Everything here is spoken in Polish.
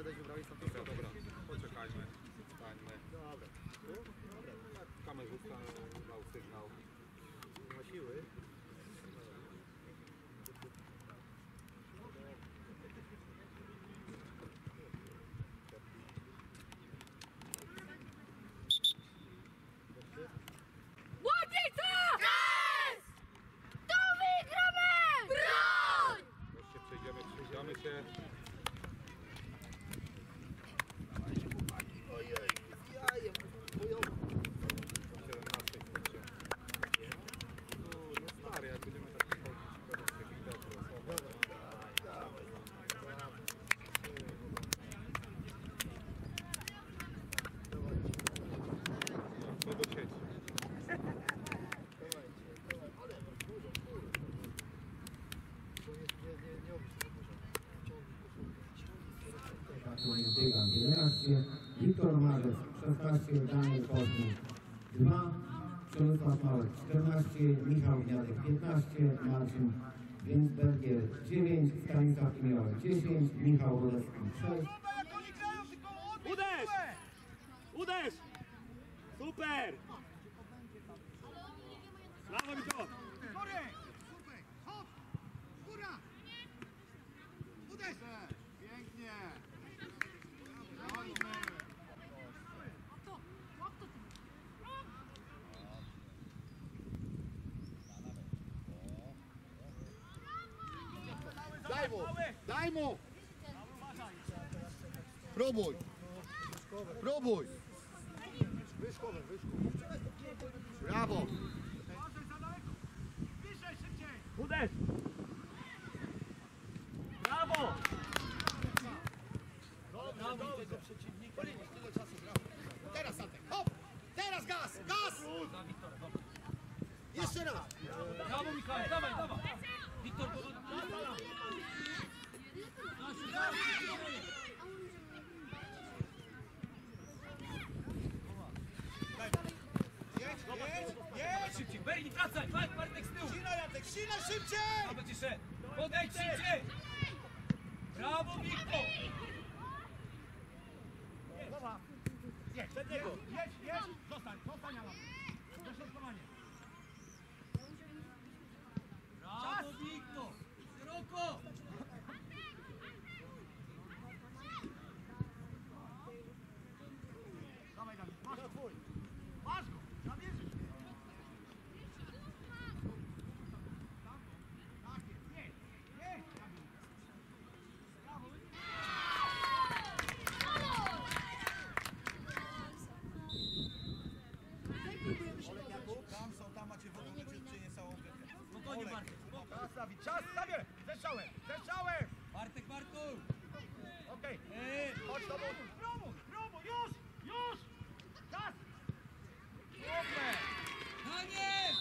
Adaś wybrałeś tam dobra, poczekajmy, Dobra. Dobra. Tam jest lá o sygnał. 11, Wiktor Marzec 16, Daniel Podnik 2, Przemysław Małek 14, Michał Gniadek 15, Marcin Winsbergier 9, Stanisław Imiołek 10, Michał Rodowski 6, Uderz! Uderz! Super! Brawo, Wiktor! Góry! Super! Hop! Góra! Uderz! Pięknie! Dawajmy! Mu! Daj mu! Próbuj! Próbuj! Wyszkowe, wyszkowe. Brawo! Uderz! Brawo! Teraz Santek! Hop! Teraz gaz! Gaz! Jeszcze raz! Brawo, Michał, dawaj, dawaj! Wiktor, Jedź, jedź, jedź! Szybciej, Berni, wracaj! Bartek, Bartek z tyłu! Sina szybciej! A będzie szedł! Podejdź szybciej! Brawo, Wiktor! Jedź! Jedź, jedź! Czas Dawid, czas Dawid! Ze strzałem, ze strzałem! Bartek, Bartku! Okej, okay. chodź do bodu. Promu, promu, już, już! Czas! Dobrze! Daniel!